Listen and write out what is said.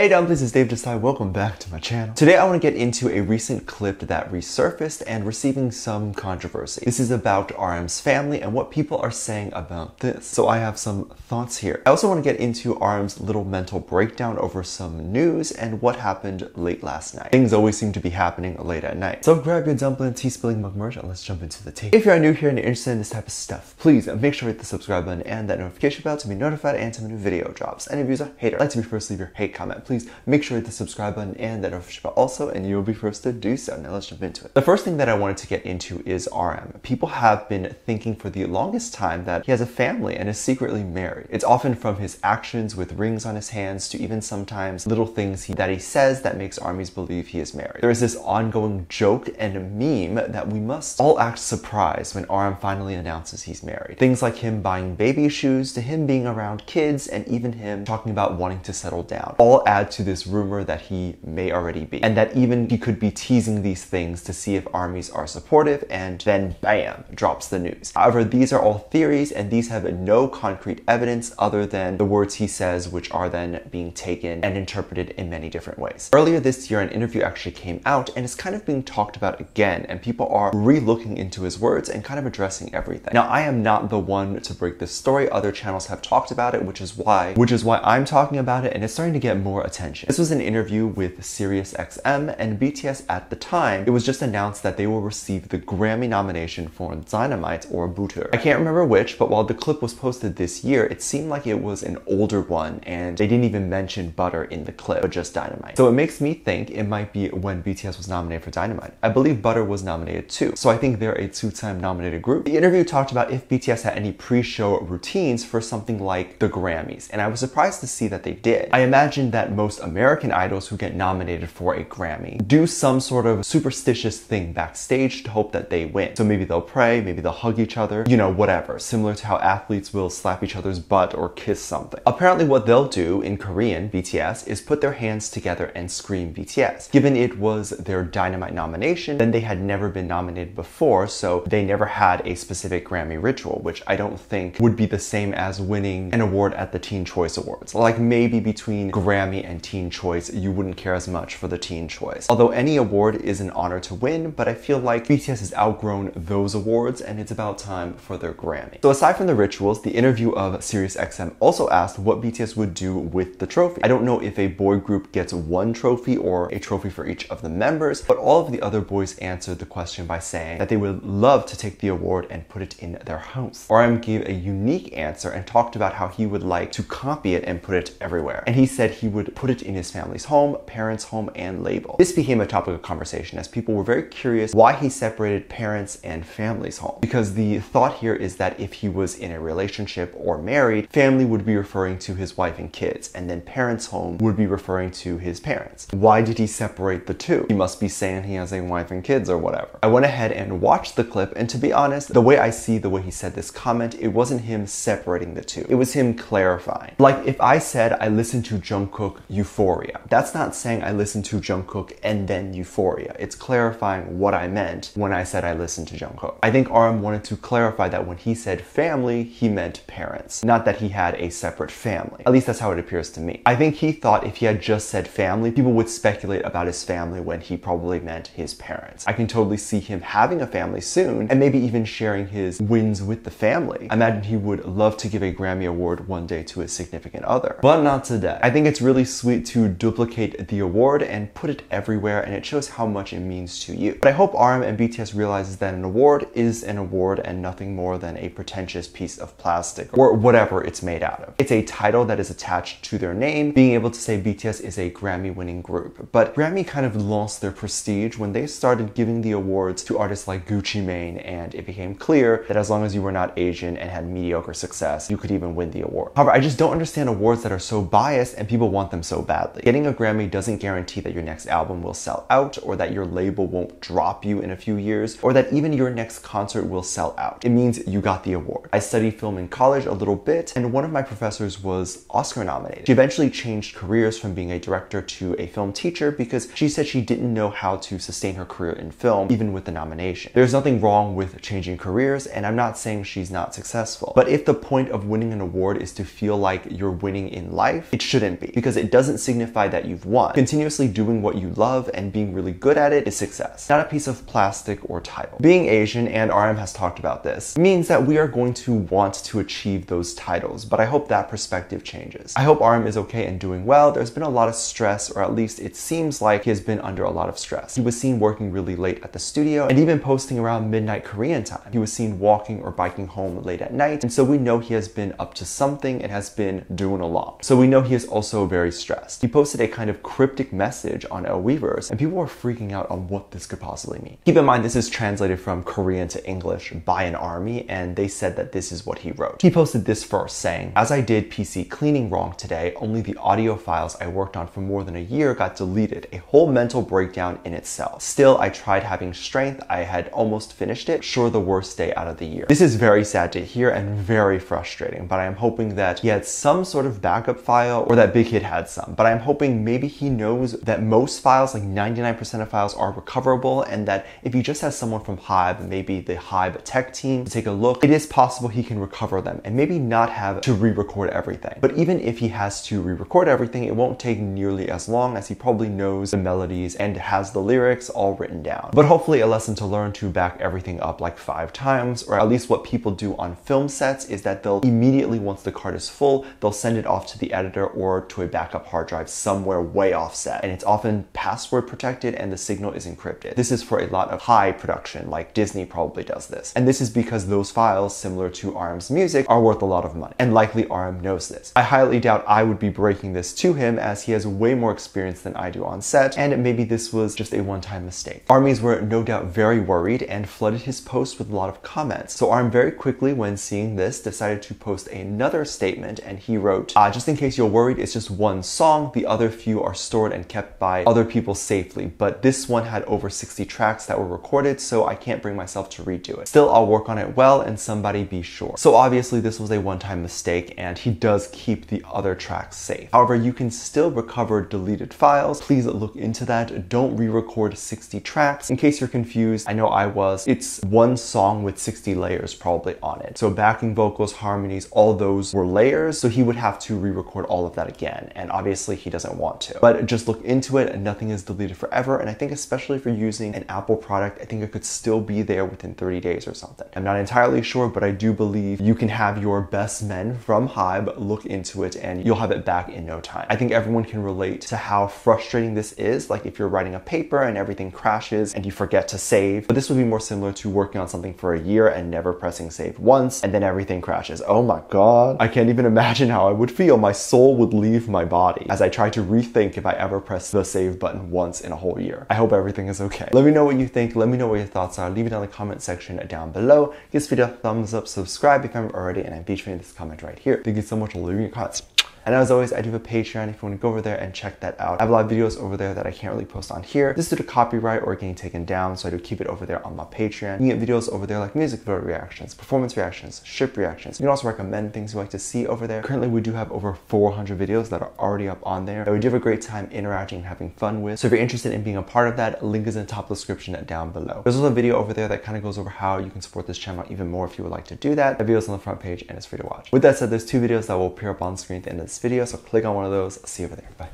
Hey dumplings, it's Dave Disci. Welcome back to my channel. Today I want to get into a recent clip that resurfaced and receiving some controversy. This is about RM's family and what people are saying about this. So I have some thoughts here. I also want to get into RM's little mental breakdown over some news and what happened late last night. Things always seem to be happening late at night. So grab your dumpling tea spilling mug merch and let's jump into the tea. If you're new here and you're interested in this type of stuff, please make sure to hit the subscribe button and that notification bell to be notified anytime a new video drops. Any of you are a hater, like to be first leave your hate comment please make sure to hit the subscribe button and that notification bell also, and you'll be first to do so. Now let's jump into it. The first thing that I wanted to get into is RM. People have been thinking for the longest time that he has a family and is secretly married. It's often from his actions with rings on his hands to even sometimes little things he, that he says that makes armies believe he is married. There is this ongoing joke and meme that we must all act surprised when RM finally announces he's married. Things like him buying baby shoes to him being around kids and even him talking about wanting to settle down all add to this rumor that he may already be. And that even he could be teasing these things to see if armies are supportive and then bam, drops the news. However, these are all theories and these have no concrete evidence other than the words he says, which are then being taken and interpreted in many different ways. Earlier this year, an interview actually came out and it's kind of being talked about again and people are re-looking into his words and kind of addressing everything. Now, I am not the one to break this story. Other channels have talked about it, which is why, which is why I'm talking about it and it's starting to get more attention. This was an interview with SiriusXM and BTS at the time. It was just announced that they will receive the Grammy nomination for Dynamite or Butter. I can't remember which, but while the clip was posted this year, it seemed like it was an older one and they didn't even mention Butter in the clip, but just Dynamite. So it makes me think it might be when BTS was nominated for Dynamite. I believe Butter was nominated too, so I think they're a two-time nominated group. The interview talked about if BTS had any pre-show routines for something like the Grammys, and I was surprised to see that they did. I imagine that most American idols who get nominated for a Grammy do some sort of superstitious thing backstage to hope that they win. So maybe they'll pray, maybe they'll hug each other, you know, whatever, similar to how athletes will slap each other's butt or kiss something. Apparently what they'll do in Korean, BTS, is put their hands together and scream BTS. Given it was their Dynamite nomination, then they had never been nominated before, so they never had a specific Grammy ritual, which I don't think would be the same as winning an award at the Teen Choice Awards. Like maybe between Grammy and Teen Choice, you wouldn't care as much for the Teen Choice. Although any award is an honor to win, but I feel like BTS has outgrown those awards and it's about time for their Grammy. So aside from the rituals, the interview of SiriusXM also asked what BTS would do with the trophy. I don't know if a boy group gets one trophy or a trophy for each of the members, but all of the other boys answered the question by saying that they would love to take the award and put it in their house. RM gave a unique answer and talked about how he would like to copy it and put it everywhere. And he said he would put it in his family's home, parents' home, and label. This became a topic of conversation as people were very curious why he separated parents and family's home. Because the thought here is that if he was in a relationship or married, family would be referring to his wife and kids, and then parents' home would be referring to his parents. Why did he separate the two? He must be saying he has a wife and kids or whatever. I went ahead and watched the clip, and to be honest, the way I see the way he said this comment, it wasn't him separating the two. It was him clarifying. Like if I said I listened to Jungkook Euphoria. That's not saying I listened to Jungkook and then Euphoria. It's clarifying what I meant when I said I listened to Jungkook. I think RM wanted to clarify that when he said family, he meant parents, not that he had a separate family. At least that's how it appears to me. I think he thought if he had just said family, people would speculate about his family when he probably meant his parents. I can totally see him having a family soon and maybe even sharing his wins with the family. I imagine he would love to give a Grammy Award one day to his significant other, but not today. I think it's really really sweet to duplicate the award and put it everywhere and it shows how much it means to you. But I hope RM and BTS realizes that an award is an award and nothing more than a pretentious piece of plastic or whatever it's made out of. It's a title that is attached to their name, being able to say BTS is a Grammy winning group. But Grammy kind of lost their prestige when they started giving the awards to artists like Gucci Mane and it became clear that as long as you were not Asian and had mediocre success, you could even win the award. However, I just don't understand awards that are so biased and people want want them so badly. Getting a Grammy doesn't guarantee that your next album will sell out or that your label won't drop you in a few years or that even your next concert will sell out. It means you got the award. I studied film in college a little bit and one of my professors was Oscar nominated. She eventually changed careers from being a director to a film teacher because she said she didn't know how to sustain her career in film even with the nomination. There's nothing wrong with changing careers and I'm not saying she's not successful. But if the point of winning an award is to feel like you're winning in life, it shouldn't be because it it doesn't signify that you've won. Continuously doing what you love and being really good at it is success, not a piece of plastic or title. Being Asian, and RM has talked about this, means that we are going to want to achieve those titles, but I hope that perspective changes. I hope RM is okay and doing well. There's been a lot of stress, or at least it seems like he has been under a lot of stress. He was seen working really late at the studio and even posting around midnight Korean time. He was seen walking or biking home late at night, and so we know he has been up to something and has been doing a lot. So we know he is also very He posted a kind of cryptic message on El Weverse, and people were freaking out on what this could possibly mean. Keep in mind, this is translated from Korean to English by an army, and they said that this is what he wrote. He posted this first, saying, As I did PC cleaning wrong today, only the audio files I worked on for more than a year got deleted, a whole mental breakdown in itself. Still, I tried having strength. I had almost finished it. Sure, the worst day out of the year. This is very sad to hear and very frustrating, but I am hoping that he had some sort of backup file or that Big Hit had some. But I'm hoping maybe he knows that most files, like 99% of files, are recoverable and that if he just has someone from Hybe, maybe the Hybe tech team, to take a look, it is possible he can recover them and maybe not have to re-record everything. But even if he has to re-record everything, it won't take nearly as long as he probably knows the melodies and has the lyrics all written down. But hopefully a lesson to learn to back everything up like five times, or at least what people do on film sets is that they'll immediately, once the card is full, they'll send it off to the editor or to a backup hard drive somewhere way offset. And it's often password protected and the signal is encrypted. This is for a lot of high production, like Disney probably does this. And this is because those files, similar to RM's music, are worth a lot of money. And likely RM knows this. I highly doubt I would be breaking this to him as he has way more experience than I do on set, and maybe this was just a one-time mistake. Armies were no doubt very worried and flooded his post with a lot of comments. So RM very quickly, when seeing this, decided to post another statement and he wrote, uh, just in case you're worried, it's just one song. The other few are stored and kept by other people safely, but this one had over 60 tracks that were recorded, so I can't bring myself to redo it. Still, I'll work on it well and somebody be sure. So obviously this was a one-time mistake and he does keep the other tracks safe. However, you can still recover deleted files. Please look into that. Don't re-record 60 tracks. In case you're confused, I know I was, it's one song with 60 layers probably on it. So backing vocals, harmonies, all those were layers. So he would have to re-record all of that again. And obviously he doesn't want to. But just look into it and nothing is deleted forever. And I think especially if you're using an Apple product, I think it could still be there within 30 days or something. I'm not entirely sure, but I do believe you can have your best men from Hybe look into it and you'll have it back in no time. I think everyone can relate to how frustrating this is. Like if you're writing a paper and everything crashes and you forget to save. But this would be more similar to working on something for a year and never pressing save once and then everything crashes. Oh my god. I can't even imagine how I would feel. My soul would leave my body as I try to rethink if I ever press the save button once in a whole year. I hope everything is okay. Let me know what you think. Let me know what your thoughts are. Leave it in the comment section down below. Give this video a thumbs up, subscribe if you haven't already, and I'm featuring this comment right here. Thank you so much for leaving your comments. And as always, I do have a Patreon if you want to go over there and check that out. I have a lot of videos over there that I can't really post on here. This is due to copyright or getting taken down, so I do keep it over there on my Patreon. You get videos over there like music video reactions, performance reactions, ship reactions. You can also recommend things you like to see over there. Currently, we do have over 400 videos that are already up on there that we do have a great time interacting and having fun with. So if you're interested in being a part of that, link is in the top description down below. There's also a video over there that kind of goes over how you can support this channel even more if you would like to do that. The video is on the front page and it's free to watch. With that said, there's two videos that will appear up on screen at the end of this video, so click on one of those. I'll see you over there. Bye.